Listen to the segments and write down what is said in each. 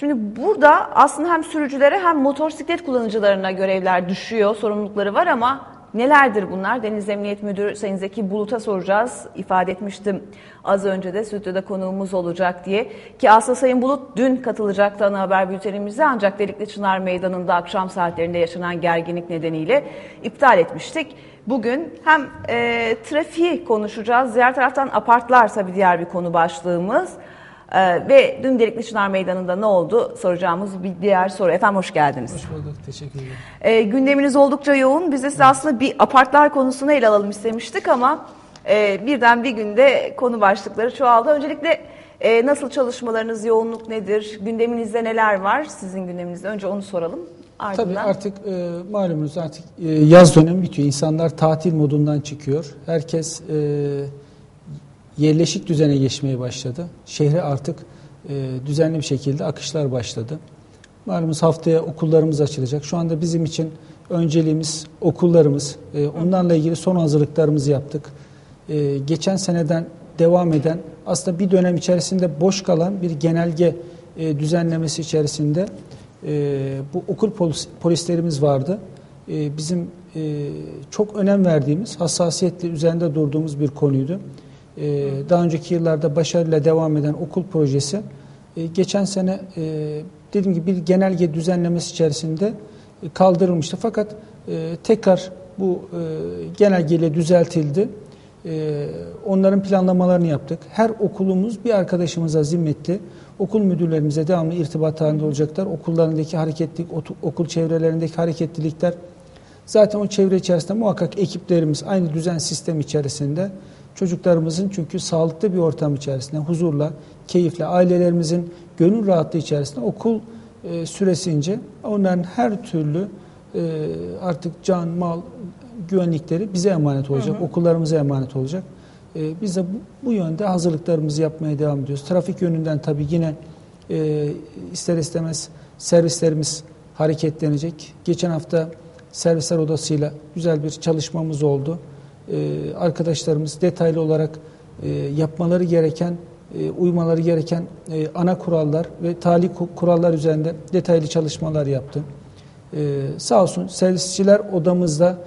Şimdi burada aslında hem sürücülere hem motosiklet kullanıcılarına görevler düşüyor, sorumlulukları var ama nelerdir bunlar? Deniz Emniyet Müdürü Sayın Zeki Bulut'a soracağız. İfade etmiştim az önce de stüdyoda konuğumuz olacak diye. Ki aslında Sayın Bulut dün katılacaktı ana haber bültenimize ancak Delikli Çınar Meydanı'nda akşam saatlerinde yaşanan gerginlik nedeniyle iptal etmiştik. Bugün hem e, trafiği konuşacağız, diğer taraftan apartlar tabii diğer bir konu başlığımız. Ee, ve dün Delikli Çınar Meydanı'nda ne oldu soracağımız bir diğer soru. Efendim hoş geldiniz. Hoş bulduk, teşekkür ederim. Ee, gündeminiz oldukça yoğun. Biz de size aslında bir apartlar konusunu ele alalım istemiştik ama e, birden bir günde konu başlıkları çoğaldı. Öncelikle e, nasıl çalışmalarınız, yoğunluk nedir, gündeminizde neler var sizin gündeminizde? Önce onu soralım. Ardından... Tabii artık e, malumunuz artık e, yaz dönemi bitiyor. İnsanlar tatil modundan çıkıyor. Herkes e, yerleşik düzene geçmeye başladı. Şehre artık e, düzenli bir şekilde akışlar başladı. Malumuz haftaya okullarımız açılacak. Şu anda bizim için önceliğimiz okullarımız. E, onlarla ilgili son hazırlıklarımızı yaptık. E, geçen seneden devam eden aslında bir dönem içerisinde boş kalan bir genelge e, düzenlemesi içerisinde e, bu okul polis, polislerimiz vardı. E, bizim e, çok önem verdiğimiz, hassasiyetle üzerinde durduğumuz bir konuydu. Ee, daha önceki yıllarda başarıyla devam eden okul projesi e, geçen sene e, dediğim gibi bir genelge düzenlemesi içerisinde e, kaldırılmıştı. Fakat tekrar bu genelgeyle düzeltildi. Onların planlamalarını yaptık. Her okulumuz bir arkadaşımıza zimmetli. Okul müdürlerimize devamlı irtibat halinde olacaklar. Okullarındaki hareketlilik, okul çevrelerindeki hareketlilikler zaten o çevre içerisinde muhakkak ekiplerimiz aynı düzen sistem içerisinde Çocuklarımızın çünkü sağlıklı bir ortam içerisinde huzurla, keyifle, ailelerimizin gönül rahatlığı içerisinde okul e, süresince onların her türlü e, artık can, mal, güvenlikleri bize emanet olacak, hı hı. okullarımıza emanet olacak. E, biz de bu, bu yönde hazırlıklarımızı yapmaya devam ediyoruz. Trafik yönünden tabii yine e, ister istemez servislerimiz hareketlenecek. Geçen hafta servisler odasıyla güzel bir çalışmamız oldu. Ee, arkadaşlarımız detaylı olarak e, yapmaları gereken, e, uymaları gereken e, ana kurallar ve tali kurallar üzerinde detaylı çalışmalar yaptı. Sağ olsun servisçiler odamızda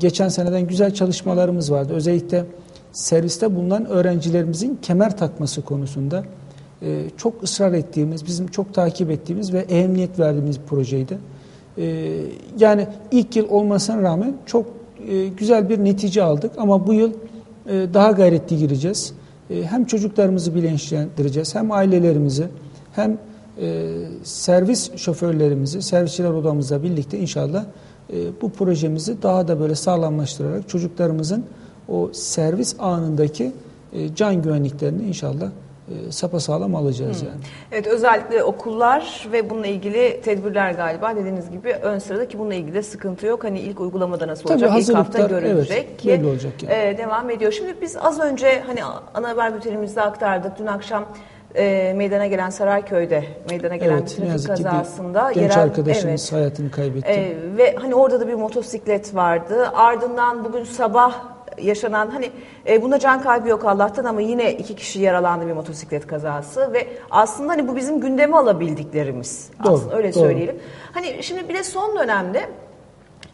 geçen seneden güzel çalışmalarımız vardı. Özellikle serviste bulunan öğrencilerimizin kemer takması konusunda çok ısrar ettiğimiz, bizim çok takip ettiğimiz ve ehemmiyet verdiğimiz bir projeydi. Yani ilk yıl olmasına rağmen çok e, güzel bir netice aldık ama bu yıl e, daha gayretli gireceğiz. E, hem çocuklarımızı bilinçlendireceğiz hem ailelerimizi hem servis şoförlerimizi, servisçiler odamızla birlikte inşallah bu projemizi daha da böyle sağlamlaştırarak çocuklarımızın o servis anındaki can güvenliklerini inşallah e, sapasağlam alacağız hmm. yani. Evet özellikle okullar ve bununla ilgili tedbirler galiba dediğiniz gibi ön sırada ki bununla ilgili de sıkıntı yok. Hani ilk uygulamada nasıl olacak Tabii, ilk hafta görülecek evet, ki olacak yani. e, devam ediyor. Şimdi biz az önce hani ana haber bültenimizde aktardık dün akşam e, meydana gelen Sarayköy'de meydana gelen evet, bir trafik kazasında bir genç yerel, arkadaşımız evet, hayatını kaybetti. E, ve hani orada da bir motosiklet vardı. Ardından bugün sabah yaşanan hani e, bunda can kaybı yok Allah'tan ama yine iki kişi yaralandı bir motosiklet kazası ve aslında hani bu bizim gündeme alabildiklerimiz. Doğru, aslında öyle doğru. söyleyelim. Hani şimdi bir de son dönemde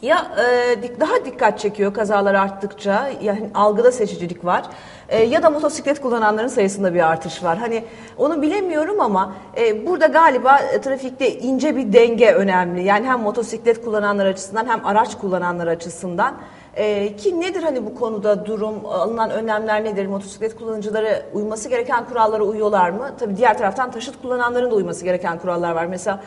ya e, daha dikkat çekiyor kazalar arttıkça yani algıda seçicilik var e, ya da motosiklet kullananların sayısında bir artış var. Hani onu bilemiyorum ama e, burada galiba e, trafikte ince bir denge önemli. Yani hem motosiklet kullananlar açısından hem araç kullananlar açısından. E, ki nedir hani bu konuda durum, alınan önlemler nedir? Motosiklet kullanıcıları uyması gereken kurallara uyuyorlar mı? Tabii diğer taraftan taşıt kullananların da uyması gereken kurallar var. Mesela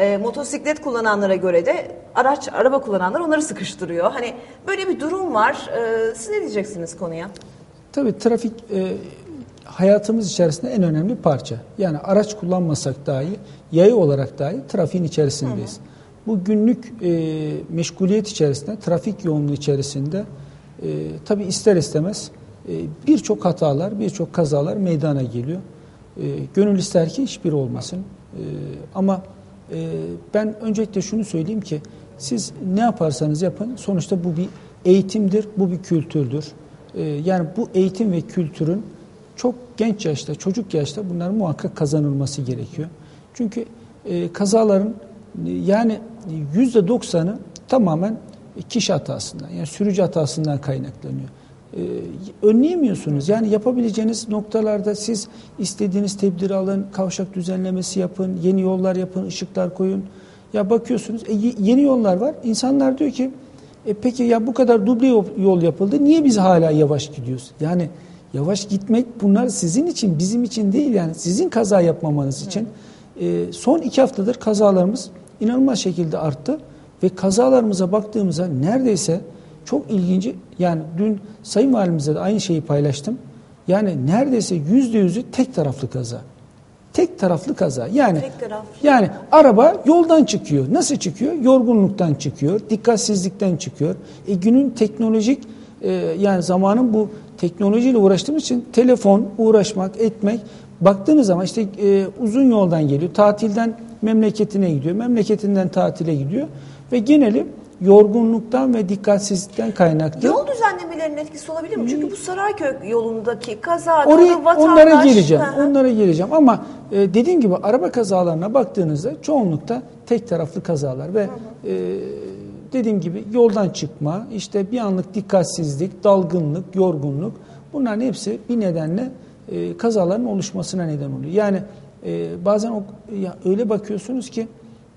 e, motosiklet kullananlara göre de araç, araba kullananlar onları sıkıştırıyor. Hani böyle bir durum var. E, siz ne diyeceksiniz konuya? Tabii trafik e, hayatımız içerisinde en önemli parça. Yani araç kullanmasak dahi, yayı olarak dahi trafiğin içerisindeyiz. Hı hı. Bu günlük e, meşguliyet içerisinde, trafik yoğunluğu içerisinde e, tabii ister istemez e, birçok hatalar, birçok kazalar meydana geliyor. E, gönül ister ki hiçbir olmasın. E, ama ben öncelikle şunu söyleyeyim ki siz ne yaparsanız yapın sonuçta bu bir eğitimdir, bu bir kültürdür. E, yani bu eğitim ve kültürün çok genç yaşta, çocuk yaşta bunların muhakkak kazanılması gerekiyor. Çünkü e, kazaların e, yani yüzde doksanı tamamen kişi hatasından yani sürücü hatasından kaynaklanıyor. E, önleyemiyorsunuz. Yani yapabileceğiniz noktalarda siz istediğiniz tedbiri alın, kavşak düzenlemesi yapın, yeni yollar yapın, ışıklar koyun. Ya bakıyorsunuz e, yeni yollar var. İnsanlar diyor ki e, peki ya bu kadar duble yol yapıldı. Niye biz hala yavaş gidiyoruz? Yani yavaş gitmek bunlar sizin için, bizim için değil yani sizin kaza yapmamanız için. E, son iki haftadır kazalarımız inanılmaz şekilde arttı ve kazalarımıza baktığımızda neredeyse çok ilginci yani dün Sayın Valimizle de aynı şeyi paylaştım. Yani neredeyse yüzde yüzü tek taraflı kaza. Tek taraflı kaza. Yani Tek taraflı. yani araba yoldan çıkıyor. Nasıl çıkıyor? Yorgunluktan çıkıyor, dikkatsizlikten çıkıyor. E günün teknolojik e, yani zamanın bu teknolojiyle uğraştığımız için telefon, uğraşmak, etmek baktığınız zaman işte e, uzun yoldan geliyor. Tatilden memleketine gidiyor. Memleketinden tatile gidiyor ve geneli yorgunluktan ve dikkatsizlikten kaynaklı. Yol düzenlemelerinin etkisi olabilir mi? Çünkü bu Sarayköy yolundaki kazada Oraya, da vatandaş... onlara geleceğim. Hı hı. Onlara geleceğim ama e, dediğim gibi araba kazalarına baktığınızda çoğunlukta tek taraflı kazalar ve e, dediğim gibi yoldan çıkma, işte bir anlık dikkatsizlik, dalgınlık, yorgunluk bunların hepsi bir nedenle e, kazaların oluşmasına neden oluyor. Yani e, bazen o, ya öyle bakıyorsunuz ki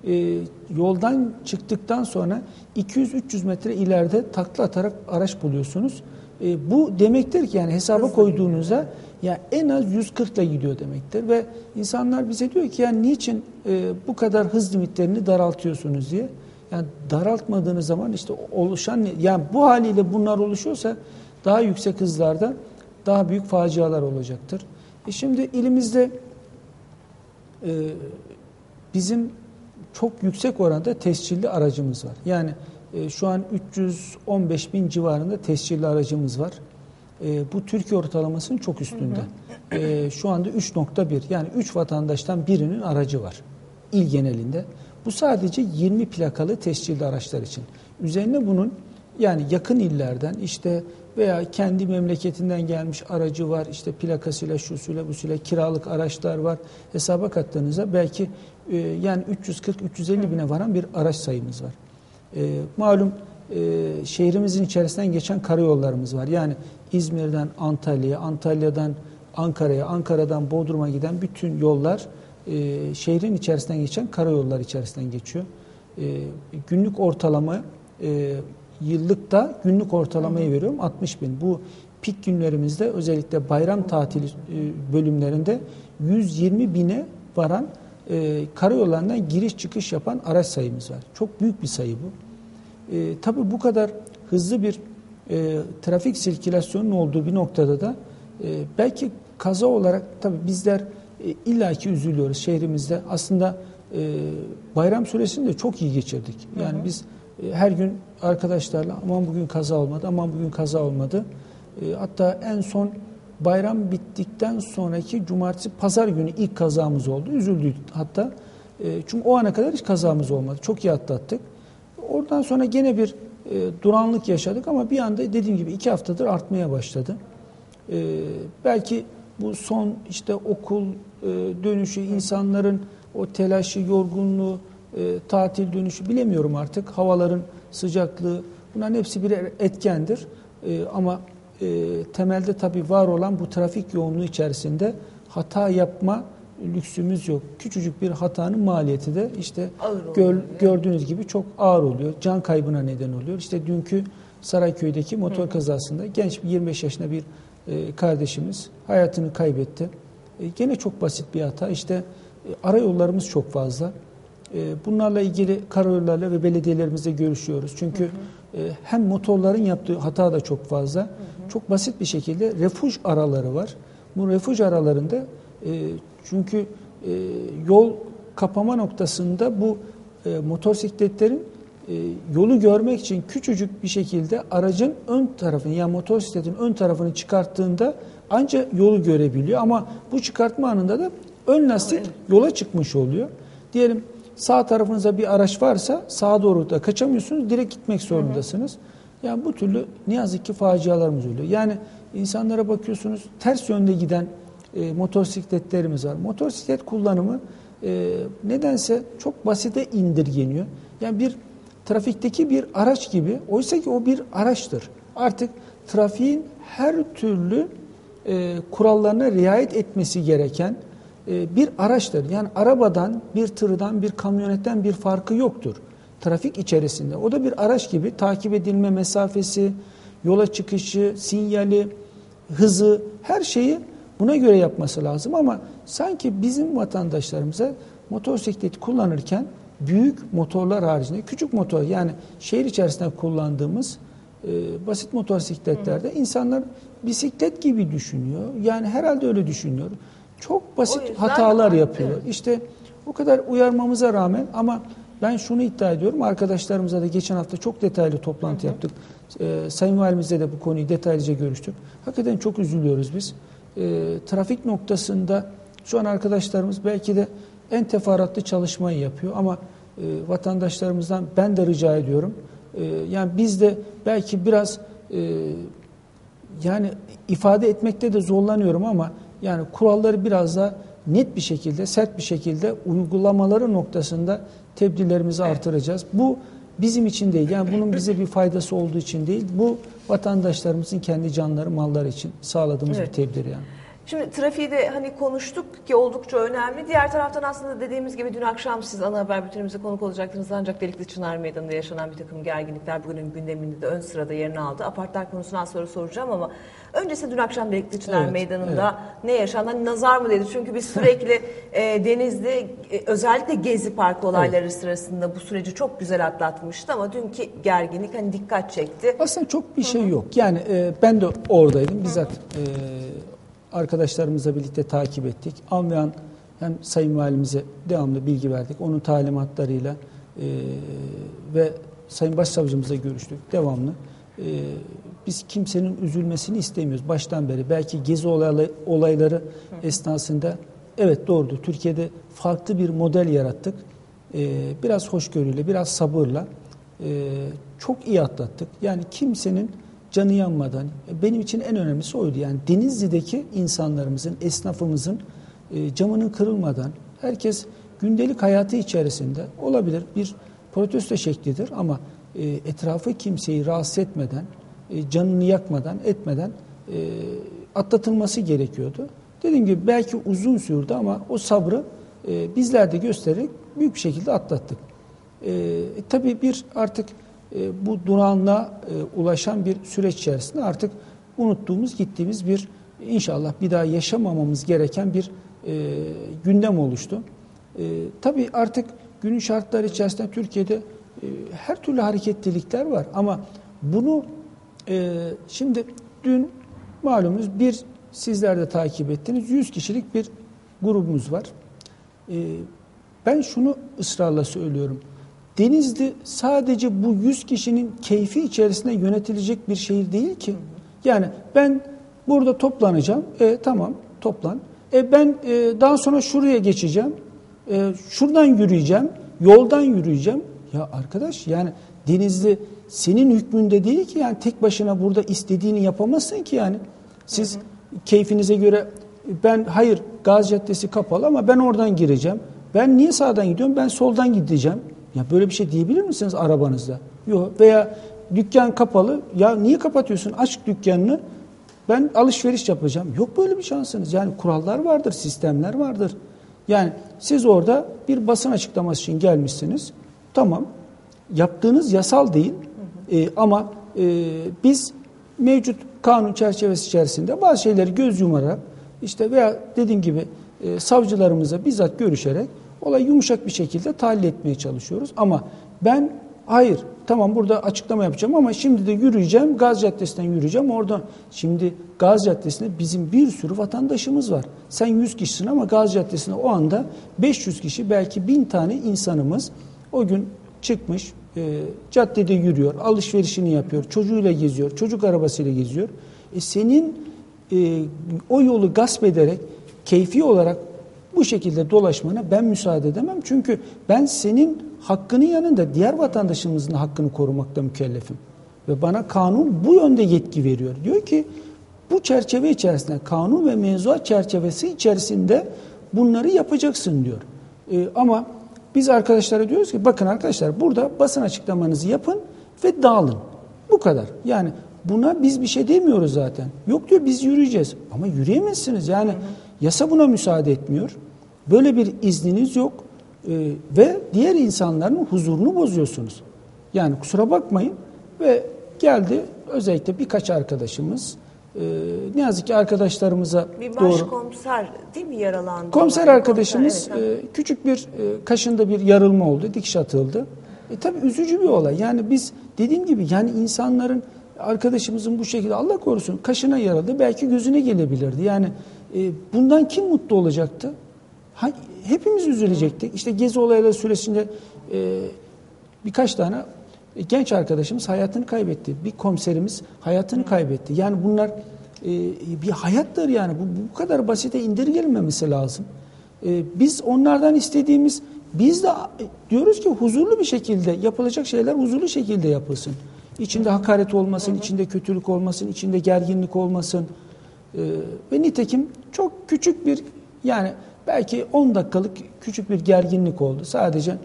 e, yoldan çıktıktan sonra 200-300 metre ileride takla atarak araç buluyorsunuz. E, bu demektir ki yani hesaba koyduğunuzda ya en az 140 ile gidiyor demektir ve insanlar bize diyor ki yani niçin e, bu kadar hız limitlerini daraltıyorsunuz diye. Yani daraltmadığınız zaman işte oluşan yani bu haliyle bunlar oluşuyorsa daha yüksek hızlarda daha büyük facialar olacaktır. E şimdi ilimizde e, bizim çok yüksek oranda tescilli aracımız var. Yani e, şu an 315 bin civarında tescilli aracımız var. E, bu Türkiye ortalamasının çok üstünde. E, şu anda 3.1 yani 3 vatandaştan birinin aracı var il genelinde. Bu sadece 20 plakalı tescilli araçlar için. Üzerine bunun yani yakın illerden işte veya kendi memleketinden gelmiş aracı var. işte plakasıyla, şusuyla, busuyla kiralık araçlar var. Hesaba kattığınızda belki e, yani 340-350 bine varan bir araç sayımız var. E, malum e, şehrimizin içerisinden geçen karayollarımız var. Yani İzmir'den Antalya'ya, Antalya'dan Ankara'ya, Ankara'dan Bodrum'a giden bütün yollar şehrin içerisinden geçen karayollar içerisinden geçiyor. Günlük ortalama yıllıkta günlük ortalamayı veriyorum 60 bin. Bu pik günlerimizde özellikle bayram tatili e, bölümlerinde 120 bine varan e, karayollarından giriş çıkış yapan araç sayımız var. Çok büyük bir sayı bu. E, tabii bu kadar hızlı bir e, trafik sirkülasyonunun olduğu bir noktada da e, belki kaza olarak tabii bizler e, illaki üzülüyoruz şehrimizde. Aslında e, bayram süresini de çok iyi geçirdik. Yani hı hı. biz her gün arkadaşlarla aman bugün kaza olmadı, aman bugün kaza olmadı. E, hatta en son bayram bittikten sonraki cumartesi pazar günü ilk kazamız oldu. Üzüldük hatta. E, çünkü o ana kadar hiç kazamız olmadı. Çok iyi atlattık. Oradan sonra gene bir e, duranlık yaşadık ama bir anda dediğim gibi iki haftadır artmaya başladı. E, belki bu son işte okul e, dönüşü, insanların o telaşı, yorgunluğu, e, tatil dönüşü bilemiyorum artık. Havaların sıcaklığı bunların hepsi bir etkendir. E, ama e, temelde tabii var olan bu trafik yoğunluğu içerisinde hata yapma lüksümüz yok. Küçücük bir hatanın maliyeti de işte gör, gördüğünüz gibi çok ağır oluyor. Can kaybına neden oluyor. İşte dünkü Sarayköy'deki motor kazasında genç bir 25 yaşında bir e, kardeşimiz hayatını kaybetti. E, gene çok basit bir hata. İşte e, ara yollarımız çok fazla. E, bunlarla ilgili karayollarla ve belediyelerimizle görüşüyoruz. Çünkü hı hı. E, hem motorların yaptığı hata da çok fazla. Hı hı. Çok basit bir şekilde refuj araları var. Bu refuj aralarında e, çünkü e, yol kapama noktasında bu motosikletlerin yolu görmek için küçücük bir şekilde aracın ön tarafını yani motosikletin ön tarafını çıkarttığında ancak yolu görebiliyor ama bu çıkartma anında da ön lastik yola çıkmış oluyor. Diyelim sağ tarafınızda bir araç varsa sağa doğru da kaçamıyorsunuz direkt gitmek zorundasınız. Yani bu türlü ne yazık ki facialarımız oluyor. Yani insanlara bakıyorsunuz ters yönde giden e, motosikletlerimiz var. Motosiklet kullanımı e, nedense çok basite indirgeniyor. Yani bir trafikteki bir araç gibi oysa ki o bir araçtır. Artık trafiğin her türlü e, kurallarına riayet etmesi gereken bir araçtır. Yani arabadan, bir tırdan, bir kamyonetten bir farkı yoktur. Trafik içerisinde. O da bir araç gibi takip edilme mesafesi, yola çıkışı, sinyali, hızı, her şeyi buna göre yapması lazım. Ama sanki bizim vatandaşlarımıza motosiklet kullanırken büyük motorlar haricinde küçük motor yani şehir içerisinde kullandığımız e, basit motosikletlerde insanlar bisiklet gibi düşünüyor. Yani herhalde öyle düşünüyor. Çok basit hatalar yapıyor. Evet. İşte o kadar uyarmamıza rağmen ama ben şunu iddia ediyorum. Arkadaşlarımıza da geçen hafta çok detaylı toplantı hı hı. yaptık. E, Sayın Valimizle de bu konuyu detaylıca görüştük. Hakikaten çok üzülüyoruz biz. E, trafik noktasında şu an arkadaşlarımız belki de en teferruatlı çalışmayı yapıyor ama e, vatandaşlarımızdan ben de rica ediyorum. E, yani biz de belki biraz e, yani ifade etmekte de zorlanıyorum ama yani kuralları biraz da net bir şekilde, sert bir şekilde uygulamaları noktasında tebdillerimizi artıracağız. Bu bizim için değil. Yani bunun bize bir faydası olduğu için değil. Bu vatandaşlarımızın kendi canları, malları için sağladığımız evet. bir tedbir yani. Şimdi trafiği de hani konuştuk ki oldukça önemli. Diğer taraftan aslında dediğimiz gibi dün akşam siz ana haber bültenimize konuk olacaktınız. Ancak Delikli Çınar Meydanı'nda yaşanan bir takım gerginlikler bugünün gündeminde de ön sırada yerini aldı. Apartlar konusunu az sonra soracağım ama öncesinde dün akşam Delikli Çınar evet, Meydanı'nda evet. ne yaşandı? Hani nazar mı dedi? Çünkü biz sürekli e, Denizli e, özellikle Gezi Parkı olayları evet. sırasında bu süreci çok güzel atlatmıştı ama dünkü gerginlik hani dikkat çekti. Aslında çok bir şey yok. Yani e, ben de oradaydım. Bizzat e, arkadaşlarımızla birlikte takip ettik. An ve an hem Sayın Valimize devamlı bilgi verdik. Onun talimatlarıyla e, ve Sayın Başsavcımızla görüştük devamlı. E, biz kimsenin üzülmesini istemiyoruz baştan beri. Belki gezi olayları, olayları esnasında evet doğrudur. Türkiye'de farklı bir model yarattık. E, biraz hoşgörüyle, biraz sabırla e, çok iyi atlattık. Yani kimsenin canı yanmadan benim için en önemlisi oydu. Yani Denizli'deki insanlarımızın, esnafımızın e, camının kırılmadan herkes gündelik hayatı içerisinde olabilir bir protesto şeklidir ama e, etrafı kimseyi rahatsız etmeden, e, canını yakmadan, etmeden atlatılması gerekiyordu. Dediğim gibi belki uzun sürdü ama o sabrı bizler de göstererek büyük bir şekilde atlattık. E, tabii bir artık e, bu durağanlığa e, ulaşan bir süreç içerisinde artık unuttuğumuz, gittiğimiz bir inşallah bir daha yaşamamamız gereken bir e, gündem oluştu. tabii artık günün şartları içerisinde Türkiye'de her türlü hareketlilikler var ama bunu şimdi dün malumunuz bir sizler de takip ettiniz 100 kişilik bir grubumuz var. ben şunu ısrarla söylüyorum. Denizli sadece bu 100 kişinin keyfi içerisinde yönetilecek bir şehir değil ki. Yani ben burada toplanacağım. E, tamam toplan. E, ben e, daha sonra şuraya geçeceğim. E, şuradan yürüyeceğim. Yoldan yürüyeceğim. Ya arkadaş yani Denizli senin hükmünde değil ki yani tek başına burada istediğini yapamazsın ki yani. Siz hı hı. keyfinize göre ben hayır Gaz Caddesi kapalı ama ben oradan gireceğim. Ben niye sağdan gidiyorum? Ben soldan gideceğim. Ya böyle bir şey diyebilir misiniz arabanızda? Yok. Veya dükkan kapalı. Ya niye kapatıyorsun? Aç dükkanını. Ben alışveriş yapacağım. Yok böyle bir şansınız. Yani kurallar vardır, sistemler vardır. Yani siz orada bir basın açıklaması için gelmişsiniz. Tamam. Yaptığınız yasal değil. Hı hı. E, ama e, biz mevcut kanun çerçevesi içerisinde bazı şeyleri göz yumarak işte veya dediğim gibi e, savcılarımıza bizzat görüşerek Olay yumuşak bir şekilde tahlil etmeye çalışıyoruz. Ama ben hayır tamam burada açıklama yapacağım ama şimdi de yürüyeceğim Gaz Caddesi'nden yürüyeceğim oradan. Şimdi Gaz Caddesi'nde bizim bir sürü vatandaşımız var. Sen 100 kişisin ama Gaz Caddesi'nde o anda 500 kişi belki 1000 tane insanımız o gün çıkmış e, caddede yürüyor, alışverişini yapıyor, çocuğuyla geziyor, çocuk arabasıyla geziyor. E senin e, o yolu gasp ederek keyfi olarak bu şekilde dolaşmana ben müsaade edemem. Çünkü ben senin hakkının yanında diğer vatandaşımızın hakkını korumakta mükellefim. Ve bana kanun bu yönde yetki veriyor. Diyor ki bu çerçeve içerisinde kanun ve mevzuat çerçevesi içerisinde bunları yapacaksın diyor. E, ama biz arkadaşlara diyoruz ki bakın arkadaşlar burada basın açıklamanızı yapın ve dağılın. Bu kadar. Yani buna biz bir şey demiyoruz zaten. Yok diyor biz yürüyeceğiz. Ama yürüyemezsiniz. Yani hı hı. Yasa buna müsaade etmiyor. Böyle bir izniniz yok. Ee, ve diğer insanların huzurunu bozuyorsunuz. Yani kusura bakmayın ve geldi özellikle birkaç arkadaşımız e, ne yazık ki arkadaşlarımıza bir doğru. başkomiser değil mi yaralandı? Komiser arkadaşımız komiser, evet, e, küçük bir e, kaşında bir yarılma oldu, dikiş atıldı. E tabi üzücü bir olay. Yani biz dediğim gibi yani insanların arkadaşımızın bu şekilde Allah korusun kaşına yaradı belki gözüne gelebilirdi. Yani e, bundan kim mutlu olacaktı? Hepimiz üzülecektik. İşte gezi olayları süresinde e, birkaç tane genç arkadaşımız hayatını kaybetti. Bir komiserimiz hayatını kaybetti. Yani bunlar e, bir hayattır yani. Bu, bu kadar basite indirgelmemesi lazım. E, biz onlardan istediğimiz biz de diyoruz ki huzurlu bir şekilde yapılacak şeyler huzurlu şekilde yapılsın. İçinde hakaret olmasın, içinde kötülük olmasın, içinde gerginlik olmasın. Ee, ve nitekim çok küçük bir yani belki 10 dakikalık küçük bir gerginlik oldu. Sadece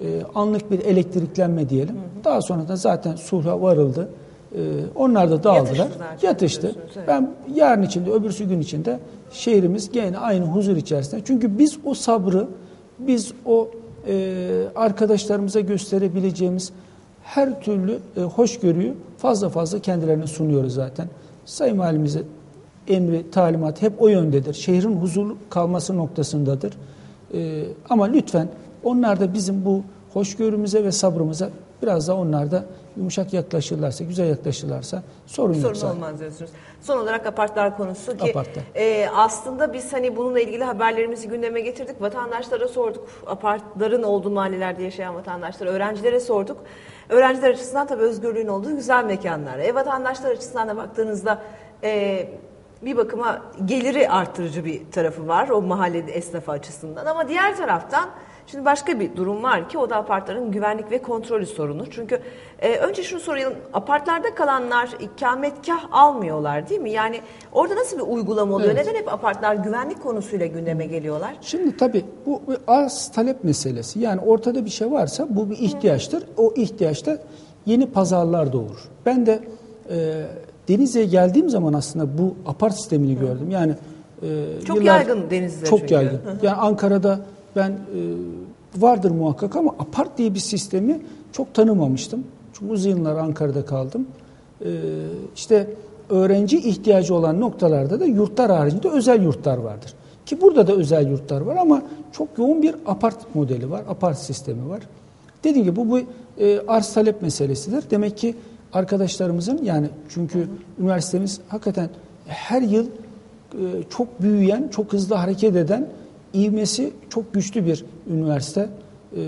e, anlık bir elektriklenme diyelim. Hı hı. Daha sonra da zaten sulha varıldı. E, onlar da dağıldılar. Yatıştı. Evet. Ben yarın içinde, öbürsü gün içinde şehrimiz gene aynı huzur içerisinde. Çünkü biz o sabrı, biz o e, arkadaşlarımıza gösterebileceğimiz her türlü e, hoşgörüyü fazla fazla kendilerine sunuyoruz zaten. Sayın Valimize emri, talimat hep o yöndedir. Şehrin huzur kalması noktasındadır. E, ama lütfen onlar da bizim bu hoşgörümüze ve sabrımıza biraz da onlar da yumuşak yaklaşırlarsa, güzel yaklaşırlarsa sorun, sorun yoksa. olmaz diyorsunuz. Son olarak apartlar konusu ki e, aslında biz hani bununla ilgili haberlerimizi gündeme getirdik. Vatandaşlara sorduk. Apartların olduğu mahallelerde yaşayan vatandaşlara, öğrencilere sorduk. Öğrenciler açısından tabii özgürlüğün olduğu güzel mekanlar. Ev vatandaşlar açısından da baktığınızda e, bir bakıma geliri arttırıcı bir tarafı var o mahallede esnafı açısından. Ama diğer taraftan Şimdi başka bir durum var ki o da apartların güvenlik ve kontrolü sorunu. Çünkü e, önce şunu sorayım apartlarda kalanlar ikametgah almıyorlar değil mi? Yani orada nasıl bir uygulama oluyor? Evet. Neden hep apartlar güvenlik konusuyla gündeme geliyorlar? Şimdi tabii bu arz talep meselesi. Yani ortada bir şey varsa bu bir ihtiyaçtır. O ihtiyaçta yeni pazarlar doğurur. Ben de e, Denizli'ye geldiğim zaman aslında bu apart sistemini gördüm. Yani e, çok yıllar, yaygın Denizli'de Çok çünkü. yaygın. Yani Ankara'da ben e, vardır muhakkak ama apart diye bir sistemi çok tanımamıştım. Çünkü uzun yıllar Ankara'da kaldım. E, işte öğrenci ihtiyacı olan noktalarda da yurtlar haricinde özel yurtlar vardır. Ki burada da özel yurtlar var ama çok yoğun bir apart modeli var, apart sistemi var. Dediğim gibi bu, bu e, arz talep meselesidir. Demek ki arkadaşlarımızın yani çünkü hı hı. üniversitemiz hakikaten her yıl e, çok büyüyen, çok hızlı hareket eden ivmesi çok güçlü bir üniversite. Ee,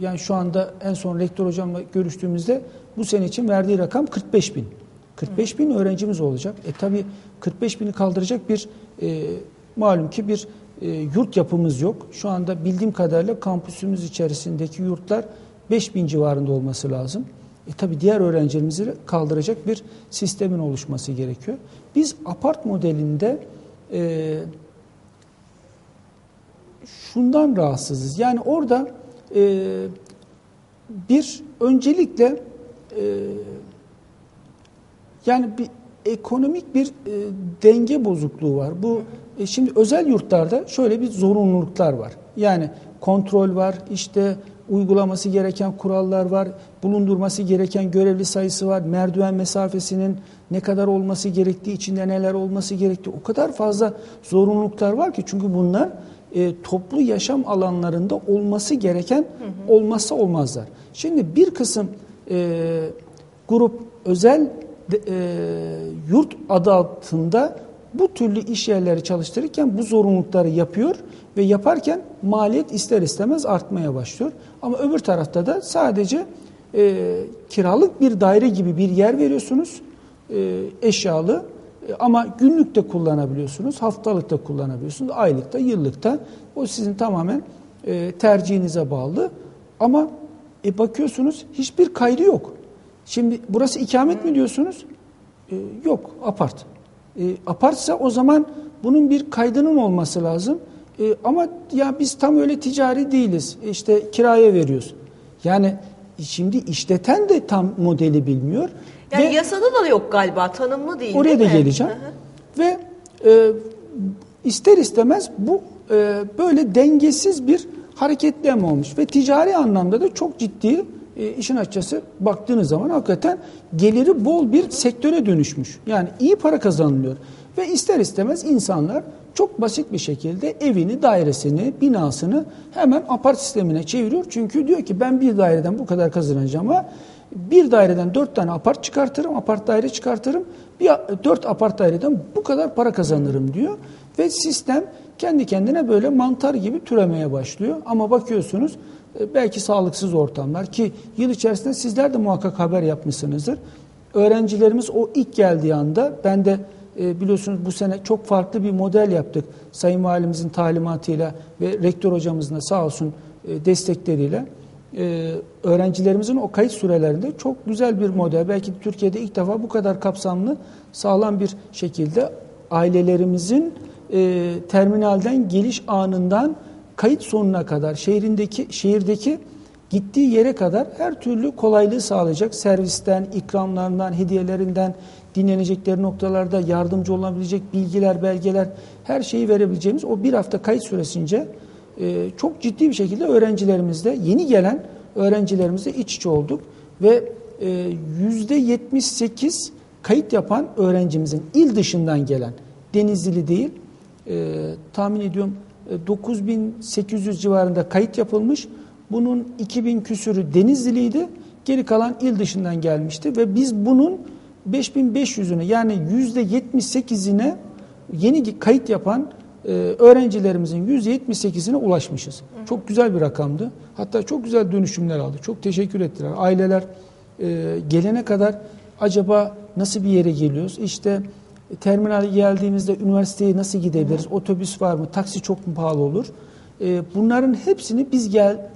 yani şu anda en son rektör hocamla görüştüğümüzde bu sene için verdiği rakam 45 bin. 45 bin öğrencimiz olacak. E tabi 45 bini kaldıracak bir e, malum ki bir e, yurt yapımız yok. Şu anda bildiğim kadarıyla kampüsümüz içerisindeki yurtlar 5 bin civarında olması lazım. E tabi diğer öğrencilerimizi kaldıracak bir sistemin oluşması gerekiyor. Biz apart modelinde e, şundan rahatsızız. Yani orada e, bir öncelikle e, yani bir ekonomik bir e, denge bozukluğu var. Bu e, şimdi özel yurtlarda şöyle bir zorunluluklar var. Yani kontrol var, işte uygulaması gereken kurallar var, bulundurması gereken görevli sayısı var, merdiven mesafesinin ne kadar olması gerektiği, içinde neler olması gerektiği o kadar fazla zorunluluklar var ki çünkü bunlar e, toplu yaşam alanlarında olması gereken hı hı. olmazsa olmazlar. Şimdi bir kısım e, grup özel e, yurt adı altında bu türlü iş yerleri çalıştırırken bu zorunlulukları yapıyor ve yaparken maliyet ister istemez artmaya başlıyor. Ama öbür tarafta da sadece e, kiralık bir daire gibi bir yer veriyorsunuz e, eşyalı e, ama günlük de kullanabiliyorsunuz, haftalık da kullanabiliyorsunuz, aylıkta, yıllıkta. O sizin tamamen e, tercihinize bağlı. Ama e, bakıyorsunuz hiçbir kaydı yok. Şimdi burası ikamet mi diyorsunuz? E, yok, apart. E, apartsa o zaman bunun bir kaydının olması lazım. E, ama ya biz tam öyle ticari değiliz. E, işte kiraya veriyoruz. Yani şimdi işleten de tam modeli bilmiyor. Yani Ve yasada da yok galiba tanımlı değil oraya da değil mi? geleceğim. Hı hı. Ve e, ister istemez bu e, böyle dengesiz bir hareketlenme olmuş. Ve ticari anlamda da çok ciddi e, işin açıkçası baktığınız zaman hakikaten geliri bol bir sektöre dönüşmüş. Yani iyi para kazanılıyor. Ve ister istemez insanlar çok basit bir şekilde evini, dairesini, binasını hemen apart sistemine çeviriyor. Çünkü diyor ki ben bir daireden bu kadar kazanacağım ama bir daireden dört tane apart çıkartırım, apart daire çıkartırım. Bir dört apart daireden bu kadar para kazanırım diyor. Ve sistem kendi kendine böyle mantar gibi türemeye başlıyor. Ama bakıyorsunuz belki sağlıksız ortamlar ki yıl içerisinde sizler de muhakkak haber yapmışsınızdır. Öğrencilerimiz o ilk geldiği anda ben de e, biliyorsunuz bu sene çok farklı bir model yaptık. Sayın Valimizin talimatıyla ve rektör hocamızın da sağ olsun e, destekleriyle e, öğrencilerimizin o kayıt sürelerinde çok güzel bir model. Belki Türkiye'de ilk defa bu kadar kapsamlı, sağlam bir şekilde ailelerimizin e, terminalden geliş anından kayıt sonuna kadar şehrindeki şehirdeki gittiği yere kadar her türlü kolaylığı sağlayacak servisten, ikramlarından, hediyelerinden, dinlenecekleri noktalarda yardımcı olabilecek bilgiler, belgeler, her şeyi verebileceğimiz o bir hafta kayıt süresince e, çok ciddi bir şekilde öğrencilerimizde, yeni gelen öğrencilerimizle iç içe olduk ve e, yüzde 78 kayıt yapan öğrencimizin il dışından gelen, Denizlili değil, e, tahmin ediyorum 9800 civarında kayıt yapılmış. Bunun 2000 küsürü Denizliliydi. Geri kalan il dışından gelmişti ve biz bunun 5500'üne yani %78'ine yeni kayıt yapan e, öğrencilerimizin %78'ine ulaşmışız. Çok güzel bir rakamdı. Hatta çok güzel dönüşümler aldı. Çok teşekkür ettiler. Aileler e, gelene kadar acaba nasıl bir yere geliyoruz? İşte terminale geldiğimizde üniversiteye nasıl gidebiliriz? Otobüs var mı? Taksi çok mu pahalı olur? E, bunların hepsini biz gel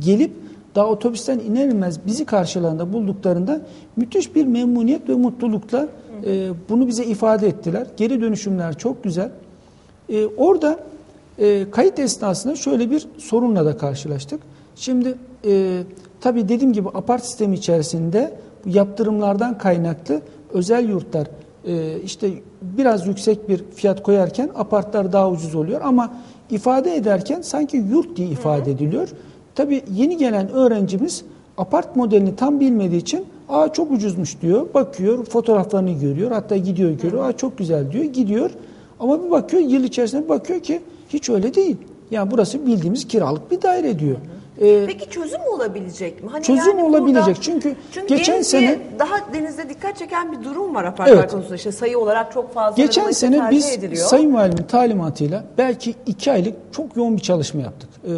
gelip daha otobüsten iner inmez bizi karşılarında bulduklarında müthiş bir memnuniyet ve mutlulukla e, bunu bize ifade ettiler. Geri dönüşümler çok güzel. E, orada e, kayıt esnasında şöyle bir sorunla da karşılaştık. Şimdi e, tabii dediğim gibi apart sistemi içerisinde yaptırımlardan kaynaklı özel yurtlar işte biraz yüksek bir fiyat koyarken apartlar daha ucuz oluyor ama ifade ederken sanki yurt diye ifade ediliyor. Tabii yeni gelen öğrencimiz apart modelini tam bilmediği için aa çok ucuzmuş diyor. Bakıyor fotoğraflarını görüyor hatta gidiyor görüyor. Aa çok güzel diyor gidiyor. Ama bir bakıyor yıl içerisinde bir bakıyor ki hiç öyle değil. Yani burası bildiğimiz kiralık bir daire diyor. Ee, Peki çözüm olabilecek mi? Hani Çözüm yani olabilecek. burada- Çünkü çünkü geçen sene- daha denizde dikkat çeken bir durum var apartlar Evet. konusunda. İşte sayı olarak çok fazla Geçen sene biz ediliyor. Sayın Valimin talimatıyla belki iki aylık çok yoğun bir çalışma yaptık. Ee,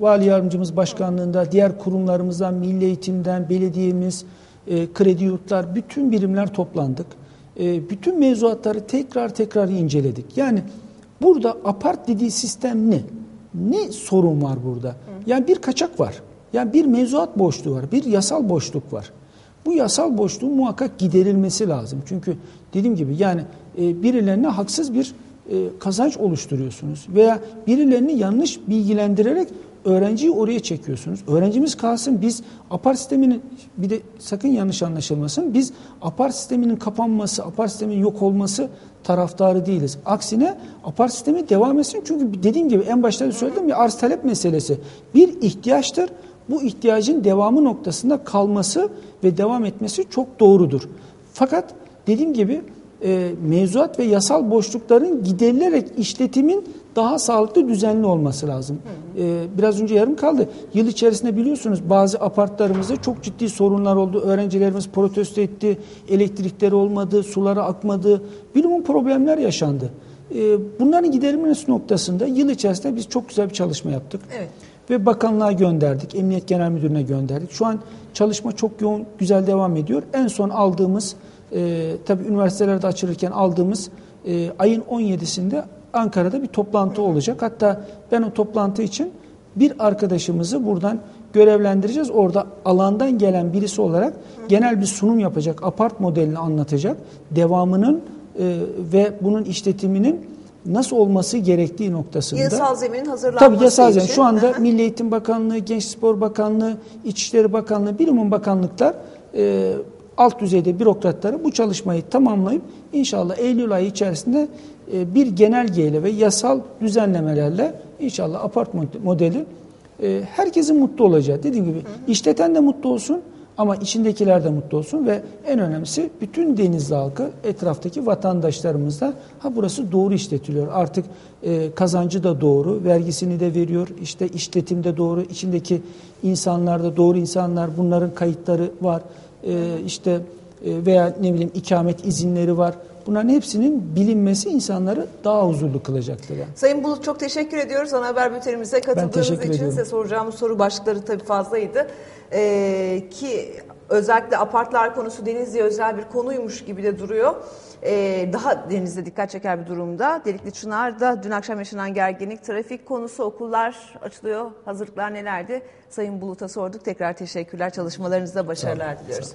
Vali Yardımcımız Başkanlığında, diğer kurumlarımızdan, Milli Eğitim'den, belediyemiz, e, kredi yurtlar, bütün birimler toplandık. E, bütün mevzuatları tekrar tekrar inceledik. Yani burada apart dediği sistem ne? Ne sorun var burada? Yani bir kaçak var. Yani bir mevzuat boşluğu var, bir yasal boşluk var. Bu yasal boşluğun muhakkak giderilmesi lazım. Çünkü dediğim gibi yani e, birilerine haksız bir e, kazanç oluşturuyorsunuz veya birilerini yanlış bilgilendirerek öğrenciyi oraya çekiyorsunuz. Öğrencimiz kalsın biz apar sisteminin bir de sakın yanlış anlaşılmasın biz apar sisteminin kapanması, apar sistemin yok olması taraftarı değiliz. Aksine apar sistemi devam etsin çünkü dediğim gibi en başta da söyledim ya arz talep meselesi bir ihtiyaçtır. Bu ihtiyacın devamı noktasında kalması ve devam etmesi çok doğrudur. Fakat dediğim gibi e, mevzuat ve yasal boşlukların giderilerek işletimin daha sağlıklı düzenli olması lazım. E, biraz önce yarım kaldı. Yıl içerisinde biliyorsunuz bazı apartlarımızda çok ciddi sorunlar oldu. Öğrencilerimiz protesto etti. Elektrikleri olmadı, suları akmadı. Bilimum problemler yaşandı. E, bunların giderilmesi noktasında yıl içerisinde biz çok güzel bir çalışma yaptık. Evet. Ve bakanlığa gönderdik, Emniyet Genel Müdürü'ne gönderdik. Şu an çalışma çok yoğun, güzel devam ediyor. En son aldığımız, e, tabii üniversitelerde açılırken aldığımız e, ayın 17'sinde Ankara'da bir toplantı olacak. Hatta ben o toplantı için bir arkadaşımızı buradan görevlendireceğiz. Orada alandan gelen birisi olarak genel bir sunum yapacak, apart modelini anlatacak. Devamının e, ve bunun işletiminin nasıl olması gerektiği noktasında. Yasal zeminin hazırlanması Tabii yasal zemin. için. Şu anda. Milli Eğitim Bakanlığı, Genç Spor Bakanlığı, İçişleri Bakanlığı, bilimum bakanlıklar e, alt düzeyde bürokratları bu çalışmayı tamamlayıp inşallah Eylül ayı içerisinde bir genelgeyle ve yasal düzenlemelerle inşallah apart modeli e, herkesin mutlu olacağı. Dediğim gibi işleten de mutlu olsun ama içindekiler de mutlu olsun ve en önemlisi bütün Denizli halkı etraftaki vatandaşlarımız da ha burası doğru işletiliyor. Artık e, kazancı da doğru, vergisini de veriyor. işte işletim de doğru, içindeki insanlar da doğru insanlar. Bunların kayıtları var. E, işte e, veya ne bileyim ikamet izinleri var. Bunların hepsinin bilinmesi insanları daha huzurlu kılacaktır. Yani. Sayın Bulut çok teşekkür ediyoruz. Ana haber bültenimize katıldığınız için ediyorum. size soracağımız soru başlıkları tabii fazlaydı. Ee, ki özellikle apartlar konusu Denizli'ye özel bir konuymuş gibi de duruyor. Ee, daha Denizli'de dikkat çeker bir durumda. Delikli Çınar'da dün akşam yaşanan gerginlik, trafik konusu, okullar açılıyor. Hazırlıklar nelerdi? Sayın Bulut'a sorduk. Tekrar teşekkürler. Çalışmalarınızda başarılar diliyoruz.